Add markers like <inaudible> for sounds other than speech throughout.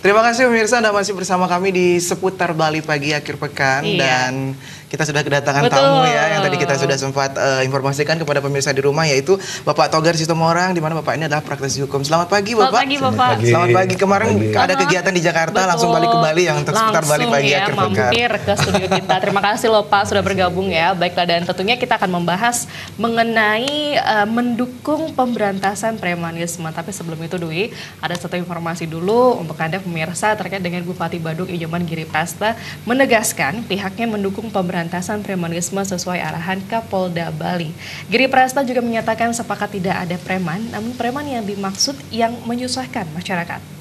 Terima kasih pemirsa Anda masih bersama kami di seputar Bali pagi akhir pekan Iya. dan kita sudah kedatangan Betul. tamu ya yang tadi kita sudah sempat eh, informasikan kepada pemirsa di rumah yaitu Bapak Togar Sitomorang di mana Bapak ini adalah praktisi hukum. Selamat pagi Selamat Bapak. pagi Bapak. pagi. Selamat pagi. Kemarin Pagi. ada kegiatan di Jakarta Betul. langsung balik ke Bali yang untuk seputar Bali pagi ya, akhir pekan. mampir ke studio kita. Terima kasih loh Pak sudah bergabung ya. Baiklah dan tentunya kita akan membahas mengenai eh, mendukung pemberantasan premanisme. Tapi sebelum itu Dwi, ada satu informasi dulu untuk Anda pemirsa terkait dengan Bupati Badung Ijoman Giri Prasta menegaskan pihaknya mendukung pemberantasan premanisme sesuai arahan Kapolda Bali. Giri Prasta juga menyatakan sepakat tidak ada preman, namun preman yang dimaksud yang menyusahkan masyarakat.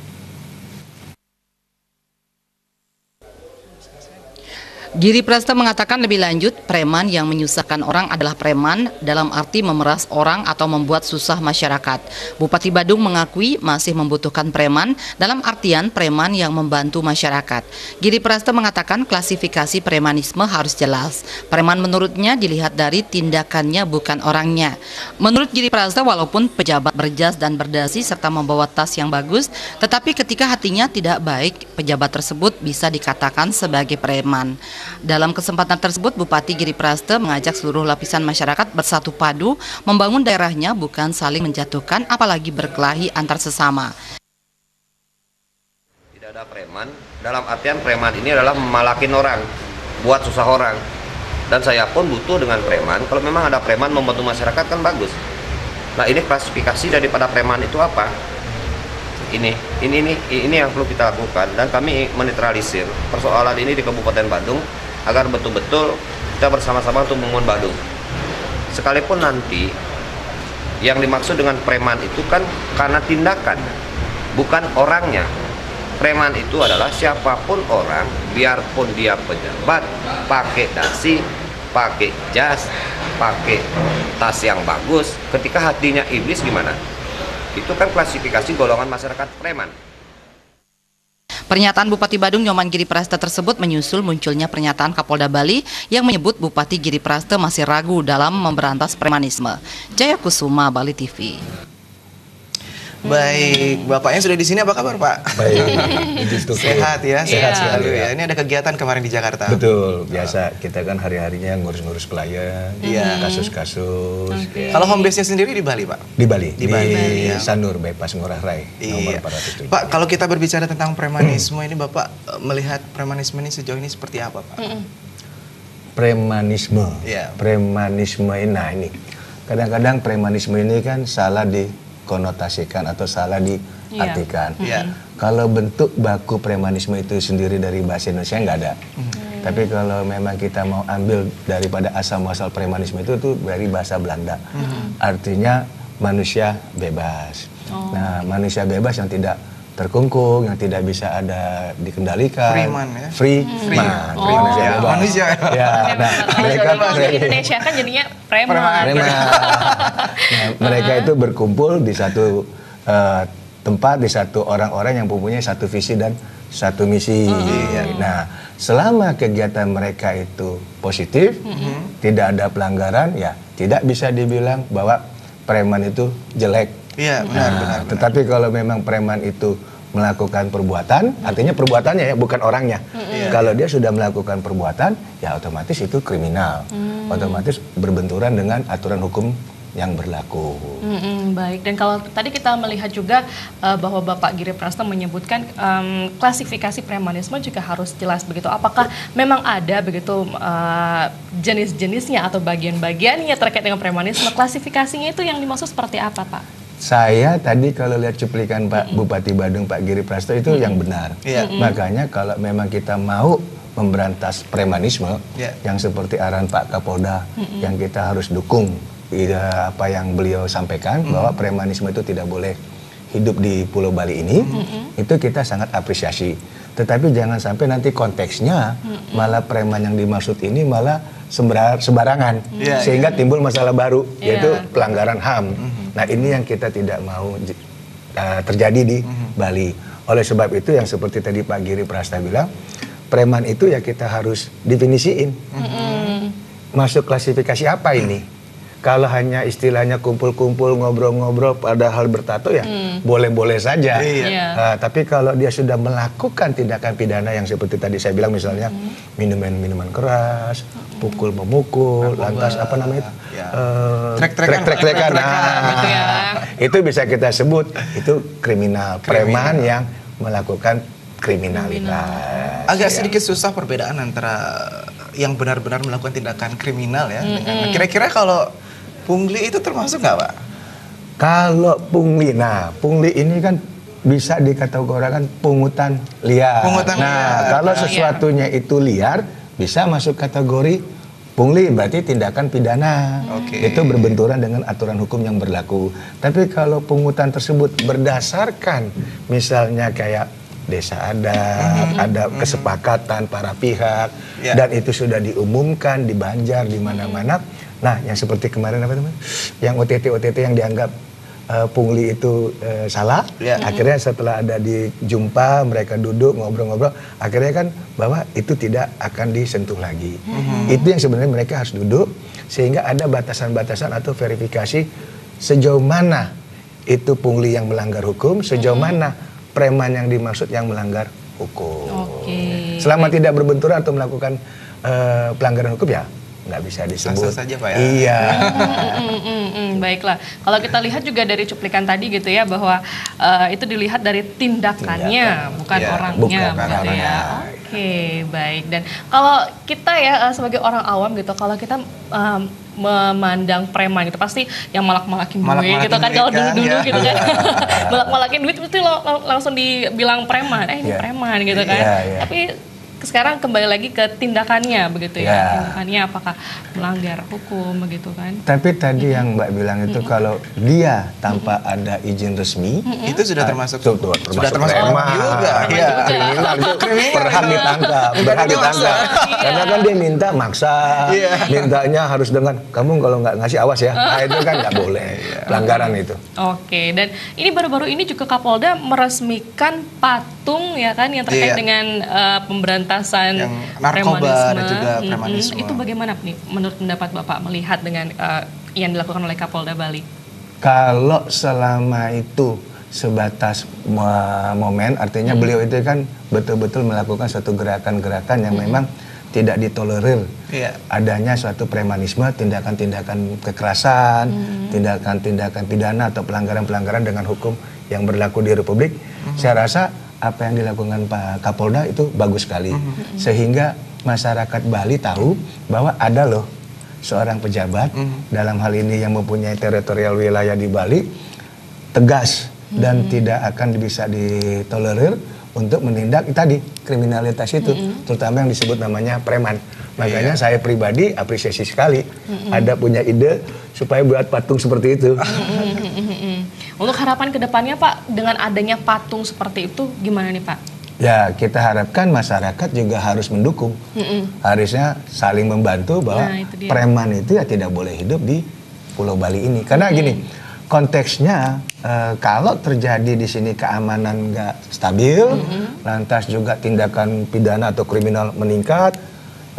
Giri Prasta mengatakan lebih lanjut, preman yang menyusahkan orang adalah preman dalam arti memeras orang atau membuat susah masyarakat. Bupati Badung mengakui masih membutuhkan preman dalam artian preman yang membantu masyarakat. Giri Prasta mengatakan klasifikasi premanisme harus jelas. Preman menurutnya dilihat dari tindakannya bukan orangnya. Menurut Giri Prasta walaupun pejabat berjas dan berdasi serta membawa tas yang bagus, tetapi ketika hatinya tidak baik, pejabat tersebut bisa dikatakan sebagai preman. Dalam kesempatan tersebut, Bupati Giri Prasta mengajak seluruh lapisan masyarakat bersatu padu membangun daerahnya bukan saling menjatuhkan apalagi berkelahi antar sesama. Tidak ada preman, dalam artian preman ini adalah memalakin orang, buat susah orang. Dan saya pun butuh dengan preman, kalau memang ada preman membantu masyarakat kan bagus. Nah ini klasifikasi daripada preman itu apa? Ini, ini, ini, ini yang perlu kita lakukan dan kami menetralisir persoalan ini di Kabupaten Badung agar betul-betul kita bersama-sama untuk membangun Badung. Sekalipun nanti yang dimaksud dengan preman itu kan karena tindakan, bukan orangnya. Preman itu adalah siapa pun orang, biarpun dia pejabat, pakai dasi, pakai jas, pakai tas yang bagus, ketika hatinya iblis gimana? Itu kan klasifikasi golongan masyarakat preman. Pernyataan Bupati Badung Nyoman Giri Prasta tersebut menyusul munculnya pernyataan Kapolda Bali yang menyebut Bupati Giri Prasta masih ragu dalam memberantas premanisme. Jaya Kusuma, Bali TV. Baik, Bapaknya sudah di sini apa kabar Pak? Baik. <laughs> Sehat ya, sehat Iya. selalu ya. Ini ada kegiatan kemarin di Jakarta. Betul, biasa kita kan hari-harinya ngurus-ngurus klien, Iya. kasus-kasus. ya. Kalau home base-nya sendiri di Bali Pak? Di Bali, Di di, Bali, ya. Sanur, Bypass Ngurah Rai, nomor Iya. 407. Pak, kalau kita berbicara tentang premanisme ini Bapak eh, melihat premanisme ini sejauh ini seperti apa, Pak? Premanisme, Iya. premanisme ini, nah ini. Kadang-kadang premanisme ini kan salah dikonotasikan atau salah diartikan. Iya. Kalau bentuk baku premanisme itu sendiri dari bahasa Indonesia nggak ada. Hmm. Tapi kalau memang kita mau ambil daripada asal muasal premanisme itu tuh dari bahasa Belanda. Hmm. Artinya manusia bebas. Oh. Nah, manusia bebas yang tidak terkungkung, yang tidak bisa ada dikendalikan. Freeman, ya? Free Free. man. Oh. Manusia <laughs> Ya, bebas. manusia. Ya, nah, mereka di Indonesia kan jadinya preman. Preman. Preman. Nah, mereka itu berkumpul di satu eh, tempat di satu orang-orang yang mempunyai satu visi dan satu misi. Ya. Nah, selama kegiatan mereka itu positif, tidak ada pelanggaran, ya tidak bisa dibilang bahwa preman itu jelek. Iya, benar, Nah, benar, benar. Tetapi kalau memang preman itu melakukan perbuatan, artinya perbuatannya ya bukan orangnya. Kalau dia sudah melakukan perbuatan, ya otomatis itu kriminal. Otomatis berbenturan dengan aturan hukum yang berlaku. Mm-mm, baik, dan kalau tadi kita melihat juga eh, bahwa Bapak Giri Prasta menyebutkan em, klasifikasi premanisme juga harus jelas begitu. Apakah memang ada begitu eh, jenis-jenisnya atau bagian-bagiannya terkait dengan premanisme? Klasifikasinya itu yang dimaksud seperti apa, Pak? Saya tadi kalau lihat cuplikan Pak Bupati Badung Pak Giri Prasto itu yang benar. Iya. Makanya kalau memang kita mau memberantas premanisme Iya. yang seperti arahan Pak Kapolda yang kita harus dukung ya, apa yang beliau sampaikan bahwa premanisme itu tidak boleh hidup di Pulau Bali ini itu kita sangat apresiasi. Tetapi jangan sampai nanti konteksnya malah preman yang dimaksud ini malah sembarangan Iya, sehingga timbul masalah baru Iya. yaitu pelanggaran HAM. Nah ini yang kita tidak mau uh, terjadi di Bali. Oleh sebab itu yang seperti tadi Pak Giri Prasta bilang, preman itu ya kita harus definisiin. Masuk klasifikasi apa ini? Kalau hanya istilahnya kumpul-kumpul ngobrol-ngobrol padahal bertato ya boleh-boleh saja. Iya. Iya. Ah, tapi kalau dia sudah melakukan tindakan pidana yang seperti tadi saya bilang misalnya minuman-minuman keras, pukul memukul, lantas apa namanya itu? Ya. Eh, Nah, gitu ya. <laughs> itu bisa kita sebut itu kriminal, preman yang melakukan kriminalitas. Agak Ya. sedikit susah perbedaan antara yang benar-benar melakukan tindakan kriminal ya. dengan- Kira-kira kalau pungli itu termasuk nggak, Pak? Kalau pungli, nah pungli ini kan bisa dikategorikan pungutan liar. Pungutan nah, liar. kalau Liar. sesuatunya itu liar, bisa masuk kategori pungli, berarti tindakan pidana. Oke. Itu berbenturan dengan aturan hukum yang berlaku. Tapi kalau pungutan tersebut berdasarkan misalnya kayak desa adat, ada kesepakatan para pihak, Ya. dan itu sudah diumumkan di Banjar di mana-mana. Nah, yang seperti kemarin apa teman? Yang OTT OTT yang dianggap eh, pungli itu eh, salah. Ya. Akhirnya setelah ada dijumpa mereka duduk ngobrol-ngobrol, akhirnya kan bahwa itu tidak akan disentuh lagi. Itu yang sebenarnya mereka harus duduk sehingga ada batasan-batasan atau verifikasi sejauh mana itu pungli yang melanggar hukum, sejauh mana preman yang dimaksud yang melanggar hukum. Oke. Selama tidak berbenturan atau melakukan eh, pelanggaran hukum ya nggak bisa disebut. Sah-sah saja, Pak, ya. Iya. <laughs> Mm, mm, mm, baiklah. Kalau kita lihat juga dari cuplikan tadi gitu ya bahwa eh, itu dilihat dari tindakannya, bukan Ya, orangnya, bukan begitu orangnya. ya. Oke, baik. Dan kalau kita ya eh, sebagai orang awam gitu, kalau kita em, memandang preman gitu pasti yang malak-malakin duit Malak-malakin gitu kan kalau kan, dulu-dulu ya. gitu kan <laughs> malak-malakin duit pasti lo- lo- langsung dibilang preman eh ini Iya. preman gitu kan Iya, iya. tapi sekarang kembali lagi ke tindakannya begitu ya Iya. tindakannya apakah melanggar hukum begitu kan Tapi tadi yang Mbak bilang itu kalau dia tanpa ada izin resmi Itu sudah ah, termasuk tuh, sudah termasuk preman. preman juga. Iya. juga. Kriminal itu berhak ditangkap, berhak ditangkap. Iya. Karena kan dia minta maksa, Iya. mintanya harus dengan kamu kalau nggak ngasih awas ya. Nah itu kan nggak boleh, <laughs> pelanggaran itu. Oke, dan ini baru-baru ini juga Kapolda meresmikan patung ya kan yang terkait Iya. dengan eh, pemberantasan Yang narkoba premanisme. dan juga premanisme. Itu bagaimana nih menurut pendapat Bapak melihat dengan eh, yang dilakukan oleh Kapolda Bali? Kalau selama itu sebatas mo- momen, artinya beliau itu kan betul-betul melakukan suatu gerakan-gerakan yang memang tidak ditolerir Iya. adanya suatu premanisme, tindakan-tindakan kekerasan, tindakan-tindakan pidana atau pelanggaran-pelanggaran dengan hukum yang berlaku di Republik. Saya rasa apa yang dilakukan Pak Kapolda itu bagus sekali, sehingga masyarakat Bali tahu bahwa ada loh seorang pejabat dalam hal ini yang mempunyai teritorial wilayah di Bali tegas dan tidak akan bisa ditolerir untuk menindak tadi kriminalitas itu, terutama yang disebut namanya preman. Makanya saya pribadi apresiasi sekali ada punya ide supaya buat patung seperti itu. Mm-mm. Untuk harapan ke depannya Pak, dengan adanya patung seperti itu gimana nih Pak? Ya, kita harapkan masyarakat juga harus mendukung. Harusnya saling membantu bahwa Nah, itu dia. preman itu ya tidak boleh hidup di Pulau Bali ini. Karena gini, konteksnya eh, kalau terjadi di sini keamanan nggak stabil, lantas juga tindakan pidana atau kriminal meningkat,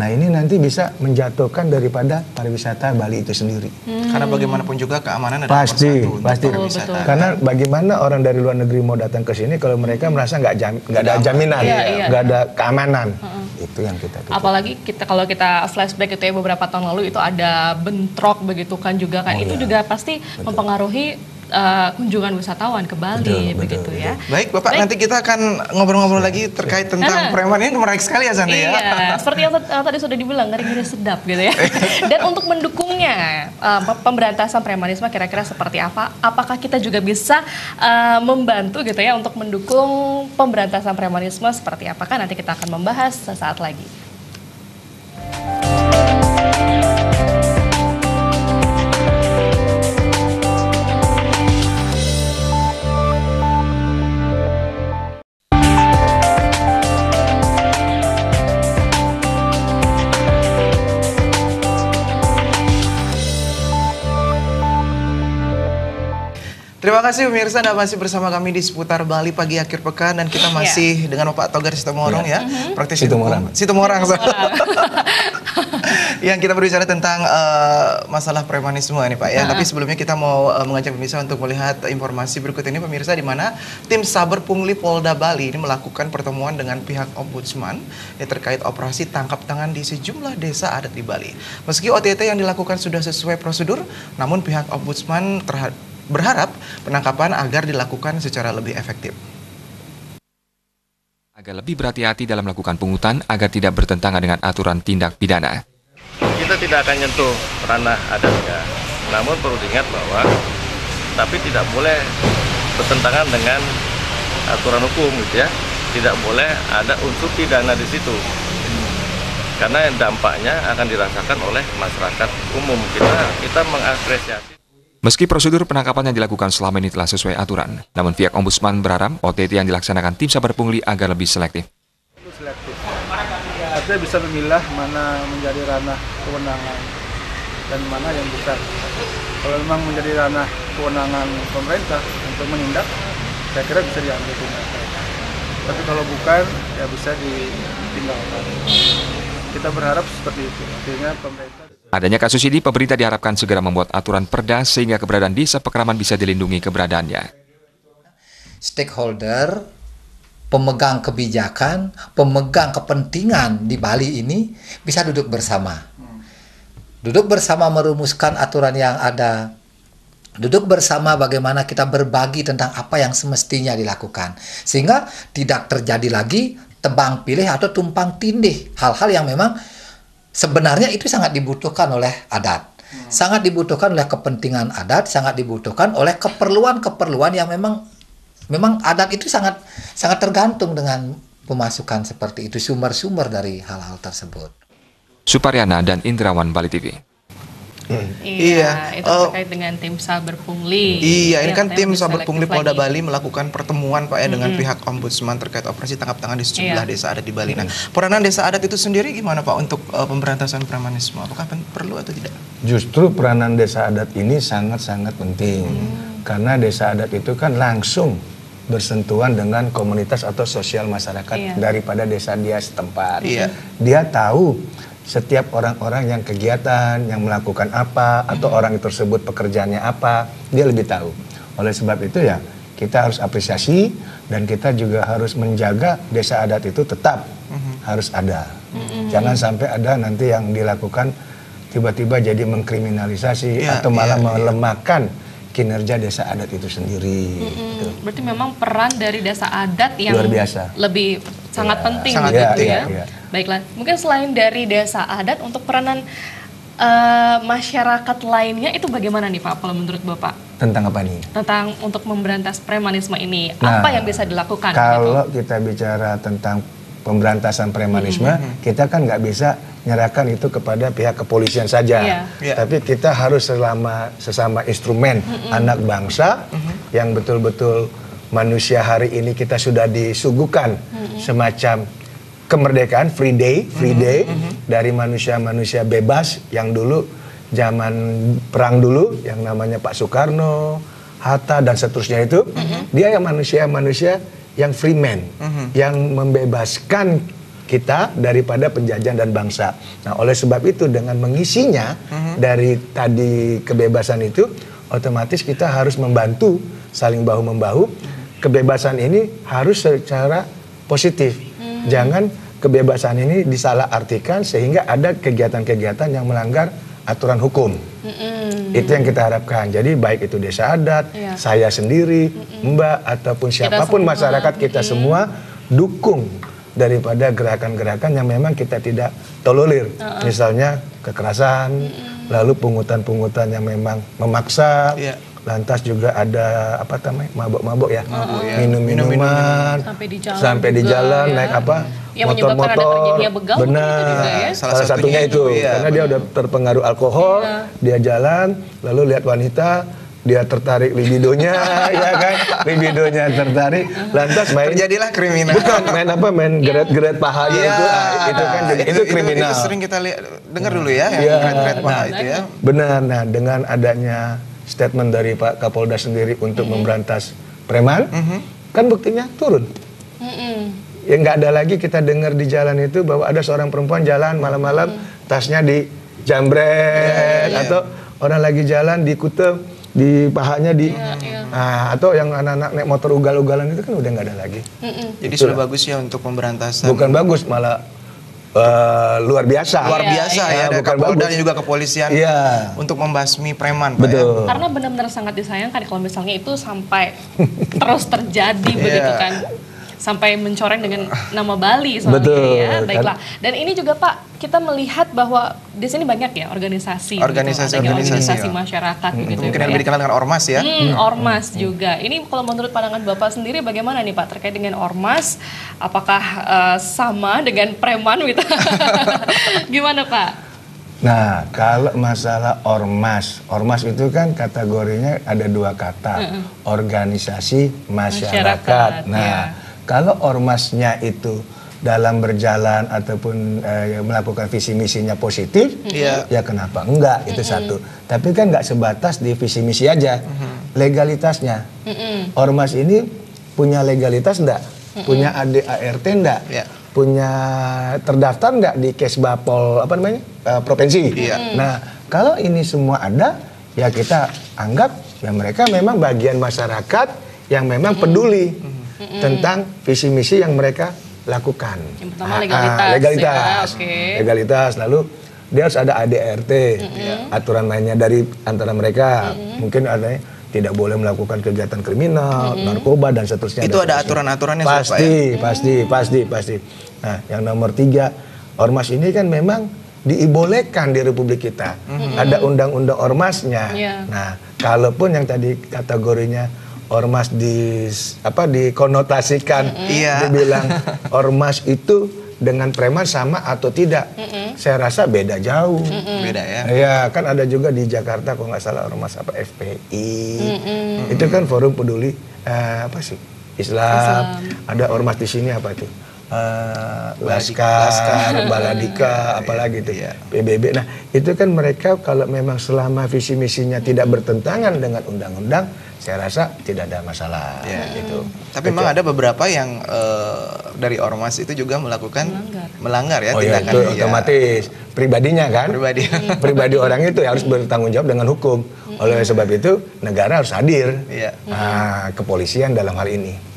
nah ini nanti bisa menjatuhkan daripada pariwisata Bali itu sendiri. Karena bagaimanapun juga keamanan adalah Pasti, satu untuk pasti. pariwisata. Betul. Karena bagaimana orang dari luar negeri mau datang ke sini kalau mereka merasa nggak jam- nggak ada jaminan, Iya, iya. nggak ada keamanan, itu yang kita pikir. Apalagi kita kalau kita flashback itu ya beberapa tahun lalu itu ada bentrok begitu kan juga kan Oh, itu iya. juga pasti mempengaruhi eh, kunjungan wisatawan ke Bali Betul, begitu betul, ya. Baik, Bapak, nanti kita akan ngobrol-ngobrol lagi terkait tentang preman ini menarik sekali ya Sandi ya. Iya, seperti yang t- eh, tadi sudah dibilang ngeri-ngeri sedap gitu ya. <laughs> Dan untuk mendukungnya eh, pe- pemberantasan premanisme kira-kira seperti apa? Apakah kita juga bisa eh, membantu gitu ya untuk mendukung pemberantasan premanisme seperti apakah nanti kita akan membahas sesaat lagi. Terima kasih pemirsa Anda masih bersama kami di seputar Bali pagi akhir pekan dan kita masih dengan Bapak Togar Sitomorong ya, praktisi Sitomorang. hukum. Sitomorang. so. <laughs> yang kita berbicara tentang uh, masalah premanisme ini Pak ya. Tapi sebelumnya kita mau uh, mengajak pemirsa untuk melihat informasi berikut ini pemirsa di mana tim Saber Pungli Polda Bali ini melakukan pertemuan dengan pihak Ombudsman ya terkait operasi tangkap tangan di sejumlah desa adat di Bali. Meski OTT yang dilakukan sudah sesuai prosedur, namun pihak Ombudsman berharap penangkapan agar dilakukan secara lebih efektif agar lebih berhati-hati dalam melakukan pungutan agar tidak bertentangan dengan aturan tindak pidana. Kita tidak akan nyentuh ranah adatnya, namun perlu diingat bahwa tapi tidak boleh bertentangan dengan aturan hukum gitu ya. Tidak boleh ada unsur pidana di situ. Karena dampaknya akan dirasakan oleh masyarakat umum. Kita kita mengapresiasi Meski prosedur penangkapan yang dilakukan selama ini telah sesuai aturan, namun pihak Ombudsman berharap OTT yang dilaksanakan tim sabar pungli agar lebih selektif. selektif. Artinya bisa memilah mana menjadi ranah kewenangan dan mana yang bukan. Kalau memang menjadi ranah kewenangan pemerintah untuk menindak, saya kira bisa diambil tindakan. Tapi kalau bukan, ya bisa ditinggalkan. Kita berharap seperti itu. Artinya pemerintah Adanya kasus ini, pemerintah diharapkan segera membuat aturan perda sehingga keberadaan desa Pekraman bisa dilindungi keberadaannya. Stakeholder, pemegang kebijakan, pemegang kepentingan di Bali ini bisa duduk bersama. Duduk bersama merumuskan aturan yang ada. Duduk bersama bagaimana kita berbagi tentang apa yang semestinya dilakukan. Sehingga tidak terjadi lagi tebang pilih atau tumpang tindih. Hal-hal yang memang sebenarnya itu sangat dibutuhkan oleh adat. Hmm. Sangat dibutuhkan oleh kepentingan adat, sangat dibutuhkan oleh keperluan-keperluan yang memang memang adat itu sangat sangat tergantung dengan pemasukan seperti itu sumber-sumber dari hal-hal tersebut. Suparyana dan Indrawan Bali TV. Hmm. Iya, iya, itu uh, terkait dengan tim Saber Pungli. Iya, ini kan tim Saber Pungli Polda Bali melakukan pertemuan Pak ya hmm. dengan pihak Ombudsman terkait operasi tangkap tangan di sejumlah iya. desa adat di Bali. Nah, peranan desa adat itu sendiri gimana Pak untuk uh, pemberantasan premanisme? Apakah perlu atau tidak? Justru peranan desa adat ini sangat-sangat penting. Hmm. Karena desa adat itu kan langsung bersentuhan dengan komunitas atau sosial masyarakat iya. daripada desa dia setempat. Iya. Dia tahu setiap orang-orang yang kegiatan, yang melakukan apa, atau hmm. orang tersebut pekerjaannya apa, dia lebih tahu. Oleh sebab itu ya, kita harus apresiasi dan kita juga harus menjaga desa adat itu tetap hmm. harus ada. Hmm. Jangan sampai ada nanti yang dilakukan tiba-tiba jadi mengkriminalisasi ya, atau malah ya, melemahkan kinerja desa adat itu sendiri. Mm-hmm. Gitu. Berarti memang peran dari desa adat yang luar biasa, lebih sangat ya, penting sangat gitu ya. ya. ya. Baiklah, mungkin selain dari desa adat untuk peranan uh, masyarakat lainnya itu bagaimana nih Pak kalau menurut Bapak? Tentang apa nih? Tentang untuk memberantas premanisme ini, nah, apa yang bisa dilakukan? Kalau gitu? kita bicara tentang pemberantasan premanisme, mm -hmm. kita kan nggak bisa nyerahkan itu kepada pihak kepolisian saja, yeah. Yeah. tapi kita harus selama sesama instrumen mm -hmm. anak bangsa mm -hmm. yang betul-betul manusia hari ini kita sudah disuguhkan mm -hmm. semacam kemerdekaan free day, free mm-hmm, day mm -hmm. dari manusia-manusia bebas yang dulu zaman perang dulu yang namanya Pak Soekarno, Hatta dan seterusnya itu, mm -hmm. dia yang manusia-manusia yang free man, mm -hmm. yang membebaskan kita daripada penjajahan dan bangsa. Nah, oleh sebab itu dengan mengisinya mm -hmm. dari tadi kebebasan itu, otomatis kita harus membantu saling bahu membahu. Kebebasan ini harus secara positif Jangan kebebasan ini disalahartikan sehingga ada kegiatan-kegiatan yang melanggar aturan hukum. Mm-hmm. Itu yang kita harapkan. Jadi baik itu desa adat, yeah. saya sendiri, mm-hmm. Mbak ataupun siapa pun kita masyarakat kita mm-hmm. semua dukung daripada gerakan-gerakan yang memang kita tidak tolerir. Uh-uh. Misalnya kekerasan, mm-hmm. lalu pungutan-pungutan yang memang memaksa. Yeah lantas juga ada apa namanya mabok-mabok ya, mabok, ya. minum-minuman sampai di jalan, sampai di jalan ya. naik apa motor-motor. benar. ya. salah, salah satunya, itu, itu. ya, karena benar. dia udah terpengaruh alkohol ya. dia jalan lalu lihat wanita dia tertarik libidonya <laughs> ya kan? Libidonya tertarik. Lantas main jadilah kriminal. Bukan main apa main geret-geret pahanya ya, itu ah, itu kan jadi itu, itu kriminal. itu, itu sering kita lihat dengar dulu ya, ya. geret-geret paha nah, itu ya. Benar. Nah dengan adanya statement dari Pak Kapolda sendiri untuk mm -hmm. memberantas preman, mm -hmm. kan buktinya turun. Mm -hmm. Ya nggak ada lagi kita dengar di jalan itu bahwa ada seorang perempuan jalan malam-malam mm -hmm. tasnya di jambret atau orang lagi jalan di kute di pahanya di Nah, atau yang anak-anak naik motor ugal-ugalan itu kan udah nggak ada lagi. Jadi sudah bagus ya untuk pemberantasan. Bukan bagus malah eh, luar biasa. luar biasa ya, Nah, ada bukan Kapolda dan juga kepolisian Iya. untuk membasmi preman, Pak ya. Betul. Karena benar-benar sangat disayangkan kalau misalnya itu sampai terus terjadi <laughs> Iya. begitu kan. Sampai mencoreng dengan nama Bali soalnya Betul, ya. kan. Baiklah. Dan ini juga Pak, kita melihat bahwa di sini banyak ya organisasi. Organisasi, gitu. Organisasi, organisasi ya. masyarakat begitu. Mungkin Pak, yang lebih ya. dikenal dengan ormas ya. Hmm, ormas juga. Ini kalau menurut pandangan Bapak sendiri bagaimana nih Pak terkait dengan ormas? Apakah eh, sama dengan preman gitu? <laughs> Gimana Pak? Nah, kalau masalah ormas, ormas itu kan kategorinya ada dua kata, organisasi masyarakat. Masyarakat, nah, ya. kalau ormasnya itu dalam berjalan ataupun eh, melakukan visi misinya positif, Iya. ya kenapa enggak? Itu satu. Tapi kan nggak sebatas di visi misi aja, legalitasnya. Ormas ini punya legalitas enggak? Punya ADART enggak? Iya. Punya terdaftar enggak di Kesbapol apa namanya? Eh, provinsi. Iya. Nah, kalau ini semua ada, ya kita anggap ya mereka memang bagian masyarakat yang memang peduli tentang visi misi yang mereka lakukan. Yang pertama Ah, ah, legalitas, legalitas. ya, oke. Legalitas. Lalu dia harus ada ADRT, aturan mainnya dari antara mereka. Mungkin ada tidak boleh melakukan kegiatan kriminal, narkoba dan seterusnya. Itu dan ada seterusnya. aturan-aturannya Pak, ya? Pasti, pasti, pasti, pasti. Nah, yang nomor tiga, ormas ini kan memang dibolehkan di Republik kita. Ada undang-undang ormasnya. Iya. Nah, kalaupun yang tadi kategorinya ormas di apa dikonotasikan, Iya. dibilang <laughs> ormas itu dengan preman sama atau tidak? Saya rasa beda jauh. Beda ya. Iya, kan ada juga di Jakarta kalau nggak salah ormas apa FPI. Itu kan forum peduli eh, apa sih? Islam. Ada ormas di sini apa itu? Eh, Laskar, Laskar. Baladika, <laughs> apalagi itu Iya. PBB. Nah, itu kan mereka kalau memang selama visi misinya tidak bertentangan dengan undang-undang, saya rasa tidak ada masalah Ya. gitu. Tapi memang ada beberapa yang eh, dari ormas itu juga melakukan melanggar, ya Oh ya tindakan itu iya. otomatis pribadinya kan. Pribadi. <laughs> Pribadi orang itu harus bertanggung jawab dengan hukum. Oleh sebab itu negara harus hadir. Iya. Nah, kepolisian dalam hal ini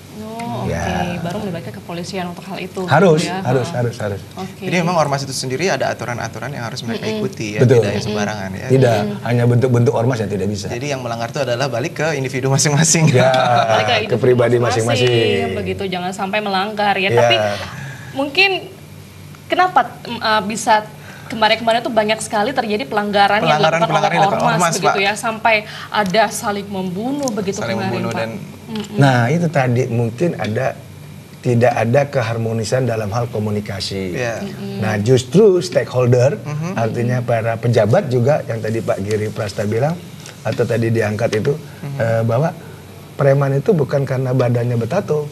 Oh, oke. Ya. Baru melibatkan kepolisian untuk hal itu. harus, gitu ya. harus, Ha. harus, harus. Oke. Jadi memang ormas itu sendiri ada aturan-aturan yang harus mereka ikuti ya, Betul. tidak sembarangan ya. Tidak hanya bentuk-bentuk ormas yang tidak bisa. Jadi yang melanggar itu adalah balik ke individu masing-masing. Ya, <laughs> Balik ke ke pribadi masing-masing. Begitu jangan sampai melanggar ya. Ya. Tapi mungkin kenapa uh, bisa kemarin-kemarin tuh banyak sekali terjadi pelanggaran, yang Pelanggaran- dilakukan oleh yang dilakukan ormas, ormas, begitu Pak. ya sampai ada saling membunuh begitu Saling kemarin membunuh Pak. dan Nah, itu tadi mungkin ada tidak ada keharmonisan dalam hal komunikasi. Iya. Nah, justru stakeholder, artinya para pejabat juga yang tadi Pak Giri Prasta bilang atau tadi diangkat itu eh, bahwa preman itu bukan karena badannya betato.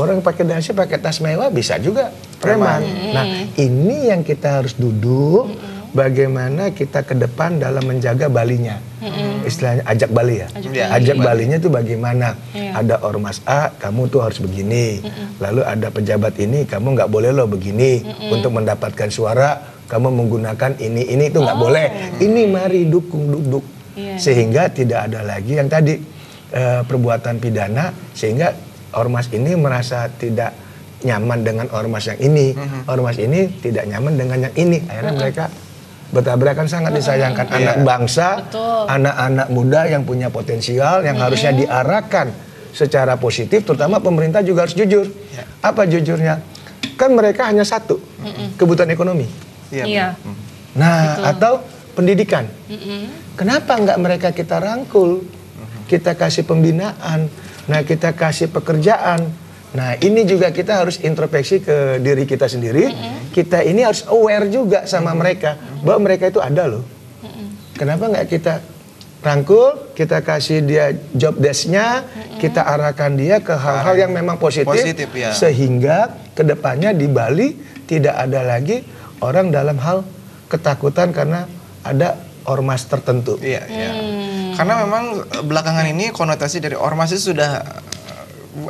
Orang pakai dasi pakai tas mewah bisa juga preman. Nah, ini yang kita harus duduk bagaimana kita ke depan dalam menjaga balinya. Istilahnya ajak bali ya. Iya, Ajak Bali. balinya itu bagaimana? Iya. Ada ormas A, kamu tuh harus begini. Lalu ada pejabat ini, kamu nggak boleh loh begini. Untuk mendapatkan suara, kamu menggunakan ini ini itu nggak boleh. Ini mari dukung duduk. Iya. Sehingga tidak ada lagi yang tadi eh, perbuatan pidana sehingga ormas ini merasa tidak nyaman dengan ormas yang ini. Ormas ini tidak nyaman dengan yang ini. Akhirnya mereka bertabrakan sangat disayangkan anak bangsa, Betul. anak-anak muda yang punya potensial yang harusnya diarahkan secara positif terutama pemerintah juga harus jujur. Apa jujurnya? Kan mereka hanya satu, kebutuhan ekonomi. Iya. Iya. Nah, atau pendidikan. Kenapa nggak mereka kita rangkul? Kita kasih pembinaan, nah kita kasih pekerjaan. Nah, ini juga kita harus introspeksi ke diri kita sendiri. Kita ini harus aware juga sama mereka bahwa mereka itu ada loh. Kenapa nggak kita rangkul, kita kasih dia job desk-nya, kita arahkan dia ke hal-hal yang memang positif, Positif, ya. sehingga ke depannya di Bali tidak ada lagi orang dalam hal ketakutan karena ada ormas tertentu. Iya, iya. Karena memang eh, belakangan ini konotasi dari ormas itu sudah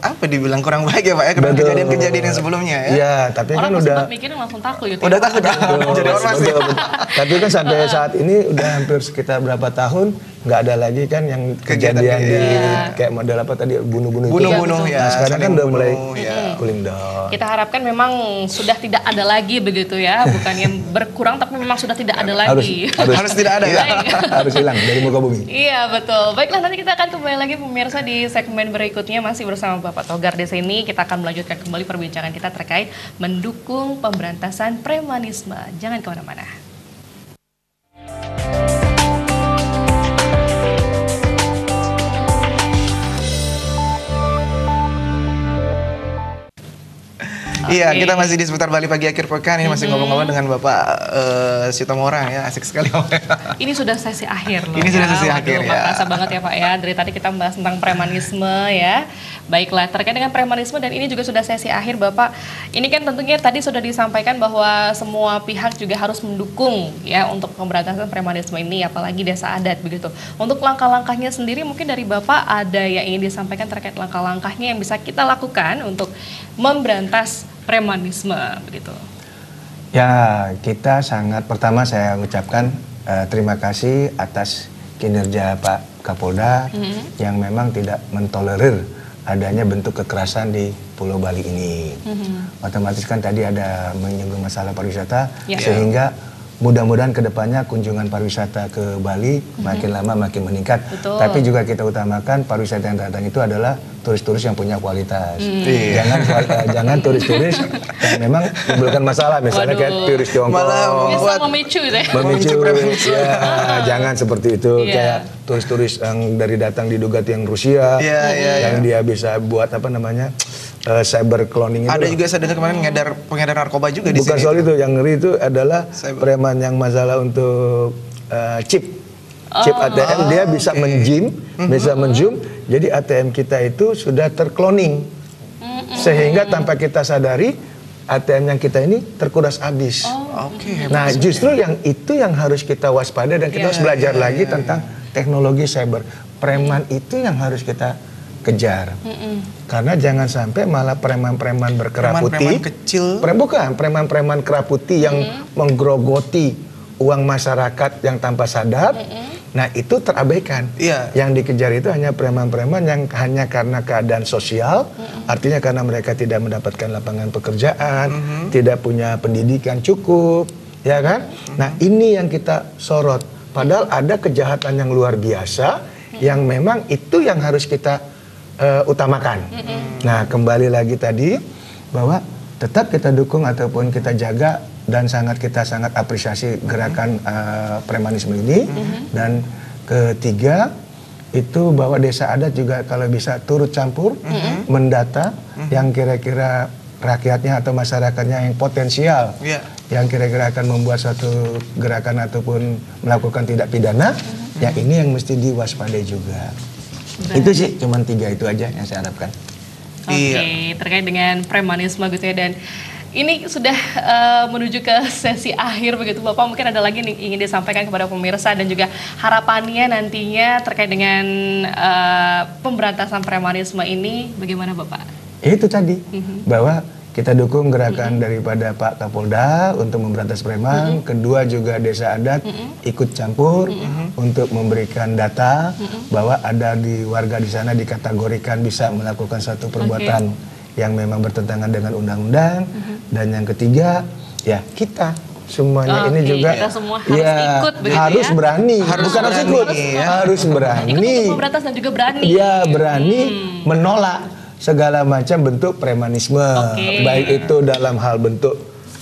apa dibilang kurang baik ya Pak ya karena kejadian-kejadian yang sebelumnya ya. Iya, tapi Orang kan udah sempat mikirnya langsung takut gitu. Udah ya, takut ada jadi ormas ya. betul, betul. Tapi kan sampai <laughs> saat ini udah hampir sekitar berapa tahun nggak ada lagi kan yang Kegiatan kejadian di kayak- kayak model apa tadi bunuh-bunuh. Bunuh-bunuh Iya, ya. Nah, sekarang kan udah mulai ya. cooling down. Kita harapkan memang sudah tidak ada lagi begitu ya, bukan yang berkurang tapi memang sudah tidak ada Harus lagi. harus, Harus tidak ada ya. Baik. <laughs> harus hilang dari muka bumi. Iya betul. Baiklah nanti kita akan kembali lagi pemirsa di segmen berikutnya masih bersama Bapak Togar di sini. Kita akan melanjutkan kembali perbincangan kita terkait mendukung pemberantasan premanisme. Jangan ke mana-mana. Iya, kita masih di seputar Bali pagi akhir pekan ini masih ngomong-ngomong dengan Bapak eh, Sitomorang ya, asik sekali. Ini sudah sesi akhir loh. Ini sudah ya. sesi Waduh, akhir, ya. kerasa banget ya Pak ya. Dari tadi kita membahas tentang premanisme ya. Baiklah, terkait dengan premanisme dan ini juga sudah sesi akhir Bapak. Ini kan tentunya tadi sudah disampaikan bahwa semua pihak juga harus mendukung ya untuk pemberantasan premanisme ini apalagi desa adat begitu. Untuk langkah-langkahnya sendiri mungkin dari Bapak ada yang ingin disampaikan terkait langkah-langkahnya yang bisa kita lakukan untuk memberantas premanisme begitu. Ya, kita sangat pertama saya ucapkan eh, terima kasih atas kinerja Pak Kapolda yang memang tidak mentolerir adanya bentuk kekerasan di Pulau Bali ini. Otomatis kan tadi ada menyinggung masalah pariwisata Ya. sehingga mudah-mudahan ke depannya kunjungan pariwisata ke Bali makin lama makin meningkat. Betul. Tapi juga kita utamakan pariwisata yang datang itu adalah turis-turis yang punya kualitas. Iya. Jangan eh, jangan turis-turis yang memang menimbulkan masalah misalnya kayak Waduh. turis Tiongkok. Malah Membuat- memicu gitu ya. memicu Memicu ya, jangan seperti itu Iya. kayak turis-turis yang dari datang diduga yang Rusia Iya, iya, yang dia bisa buat apa namanya eh, cyber cloning itu Ada loh. juga saya dengar kemarin ngedar pengedar narkoba juga di bukan sini. soal itu yang ngeri itu adalah Cyber. preman yang masalah untuk eh, chip chip ATM dia bisa oke. menjim bisa menzoom jadi ATM kita itu sudah terkloning sehingga tanpa kita sadari ATM yang kita ini terkuras habis Oke. Nah, justru yang itu yang harus kita waspada dan kita Iya, harus belajar iya, lagi iya, tentang teknologi cyber. Preman itu yang harus kita kejar. Karena jangan sampai malah preman-preman berkeraputi. Preman-preman kecil. Pre- bukan, preman-preman keraputi yang menggerogoti uang masyarakat yang tanpa sadar. Nah, itu terabaikan. Iya. Yang dikejar itu hanya preman-preman yang hanya karena keadaan sosial, artinya karena mereka tidak mendapatkan lapangan pekerjaan, tidak punya pendidikan cukup, ya kan? Nah, ini yang kita sorot. Padahal ada kejahatan yang luar biasa yang memang itu yang harus kita eh, utamakan. Nah, kembali lagi tadi bahwa tetap kita dukung ataupun kita jaga dan sangat kita sangat apresiasi gerakan eh, premanisme ini. Dan ketiga itu bahwa desa adat juga kalau bisa turut campur mendata yang kira-kira rakyatnya atau masyarakatnya yang potensial Iya. yang kira-kira akan membuat suatu gerakan ataupun melakukan tidak pidana ya ini yang mesti diwaspadai juga itu sih cuman tiga itu aja yang saya harapkan. Oke, Iya. terkait dengan premanisme gitu ya dan ini sudah eh, menuju ke sesi akhir begitu Bapak. Mungkin ada lagi nih ingin disampaikan kepada pemirsa dan juga harapannya nantinya terkait dengan eh, pemberantasan premanisme ini. Bagaimana Bapak? itu tadi bahwa kita dukung gerakan daripada Pak Kapolda untuk memberantas preman, kedua juga desa adat ikut campur untuk memberikan data bahwa ada di warga di sana dikategorikan bisa melakukan satu perbuatan yang memang bertentangan dengan undang-undang. Dan yang ketiga ya kita semuanya. Ini Oke, juga kita semua harus ya, ikut begitu harus ya. berani. Harus bukan harus berani, ikut ya. harus berani Ikut untuk memberantas dan juga berani. dia berani menolak segala macam bentuk premanisme, Oke. baik itu dalam hal bentuk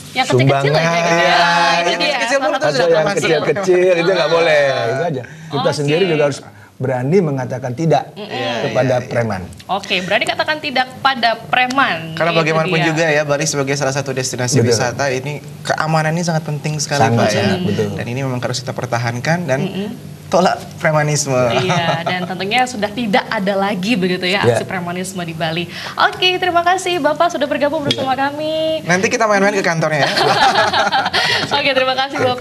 Yang kecil-kecil sumbangan, aja gitu ya. Iya, Itu yang kecil-kecil pun itu satu atau sudah yang termasuk. kecil-kecil itu nggak boleh, itu aja. Kita Oke. sendiri juga harus berani mengatakan tidak kepada preman. Oke, berarti katakan tidak pada preman. Karena Itu bagaimanapun dia. juga ya Bali sebagai salah satu destinasi Betul. wisata ini keamanan ini sangat penting sekali Sangat, Pak ya. betul. Dan ini memang harus kita pertahankan dan tolak premanisme. Iya, dan tentunya sudah tidak ada lagi begitu ya Ya. aksi premanisme di Bali. Oke, terima kasih Bapak sudah bergabung bersama kami. Nanti kita main-main ke kantornya ya. <laughs> Oke, terima kasih Bapak.